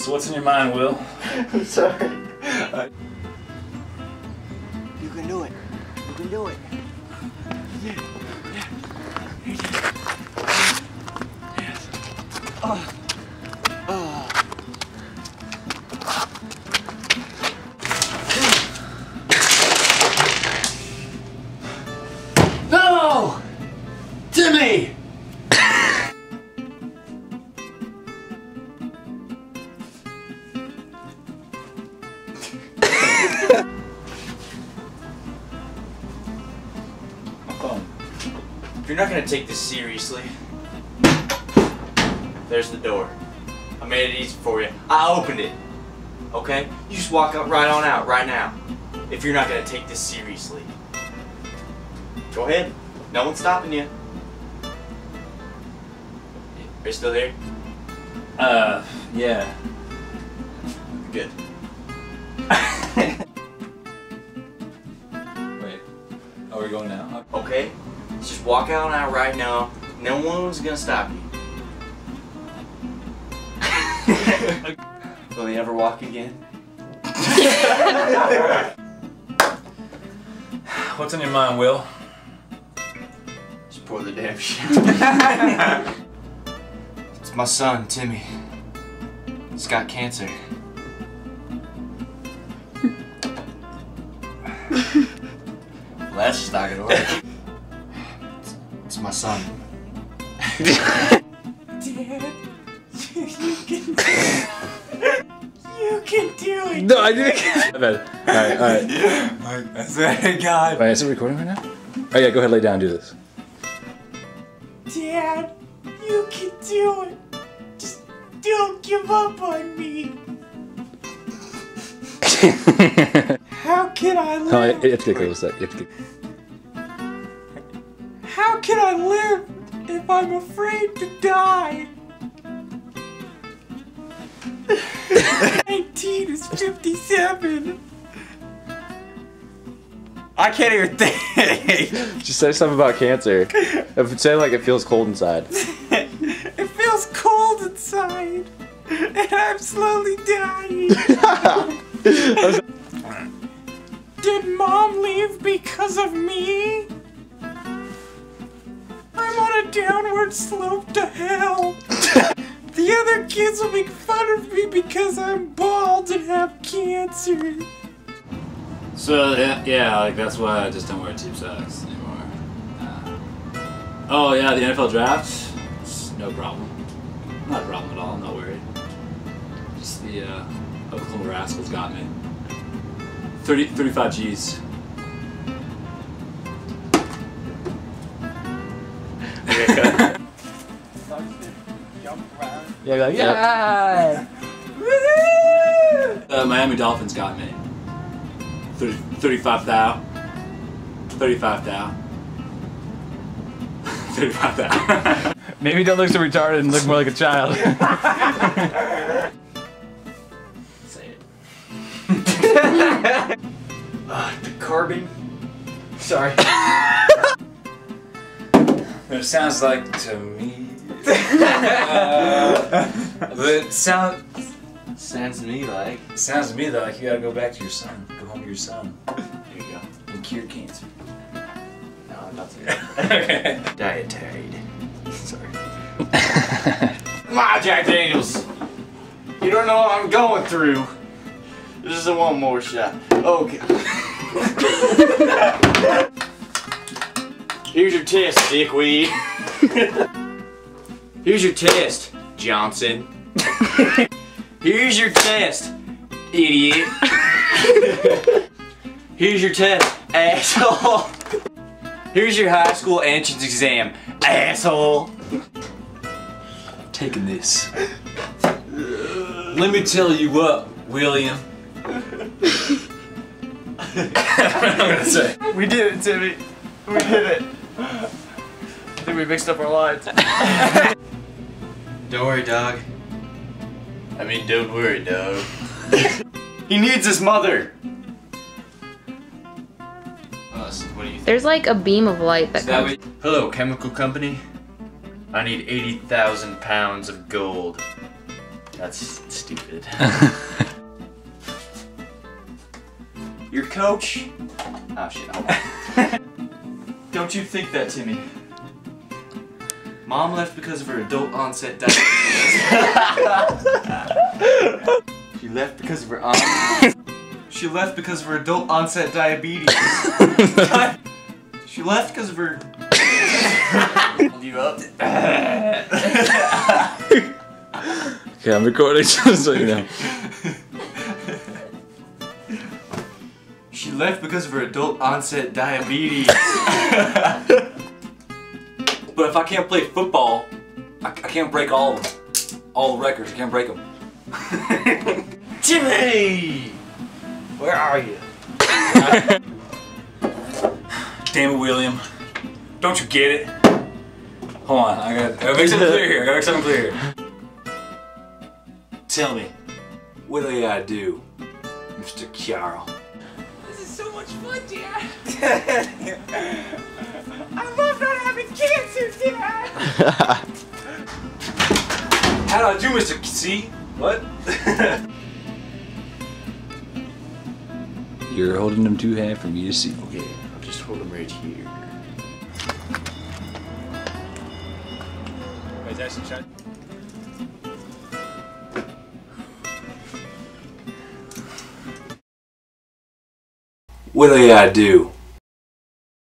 So what's in your mind, Will? I'm sorry. Uh, you can do it. You can do it. No! Oh. You're not gonna take this seriously, there's the door. I made it easy for you. I opened it. Okay? You just walk up right on out right now. If you're not gonna take this seriously. Go ahead. No one's stopping you. Are you still here? Uh, yeah. Good. Wait. How are we're going now. Okay? Just walk out out right now. No one's gonna stop you. Will he ever walk again? What's on your mind, Will? Just pour the damn shit. it's my son, Timmy. He's got cancer. well, that's just not gonna work. It's, it's my son. Dad, you can, do it. you can do it. No, I didn't. Alright, alright. I swear to God. Wait, is it recording right now? Oh yeah, go ahead, lay down, and do this. Dad, you can do it. Just don't give up on me. How can I Oh, live? you have to get close. You have to get... How can I live if I'm afraid to die? 19 is 57. I can't even think. Just say something about cancer. Say like it feels cold inside. It feels cold inside. And I'm slowly dying. Did mom leave because of me? I'm on a downward slope to hell. the other kids will make fun of me because I'm bald and have cancer. So yeah, like that's why I just don't wear cheap socks anymore. Uh, oh yeah, the NFL draft, it's no problem. Not a problem at all. I'm not worried. Just the uh, Oklahoma Rascals got me. 30, 35 G's. Yeah, like, yeah. Uh, Miami Dolphins got me. 30, 35 thou. 35 thou. 35 thou. Maybe don't look so retarded and look more like a child. Say it. Uh, the carbon. Sorry. It sounds like to me. uh, but sound Sounds to me like. sounds to me though like you gotta go back to your son. Go home to your son There you go. and cure cancer. No, I'm not saying okay. Dietary. Sorry. Come on, Jack Daniels. You don't know what I'm going through. This is a one more shot. Okay. Here's your test, dickweed. Here's your test, Johnson. Here's your test, idiot. Here's your test, asshole. Here's your high school entrance exam, asshole. Taking this. Let me tell you what, William. I'm gonna say. We did it, Timmy. We did it. I think we mixed up our lines. don't worry, dog. I mean, don't worry, dog. he needs his mother. Uh, Us, what do you? There's like a beam of light that That comes. way- Hello, chemical company. I need 80,000 pounds of gold. That's stupid. Your coach. Oh shit. Don't you think that, Timmy? Mom left because of her adult onset diabetes. she left because of her aunt. She left because of her adult onset diabetes. she left because of her. you up? Okay, I'm recording just so you know. She left because of her adult onset diabetes. But if I can't play football, I, I can't break all of them. All the records, I can't break them. Jimmy! Where are you? Damn it, William. Don't you get it? Hold on, I gotta, I gotta make something clear here. I gotta make something clear here. Tell me, what do you gotta do, Mr. Carroll? This is so much fun, Dad. cancer, Dad. How do I do, Mr. C? What? You're holding them too high for me to see. Okay, I'll just hold them right here. What do you gotta do,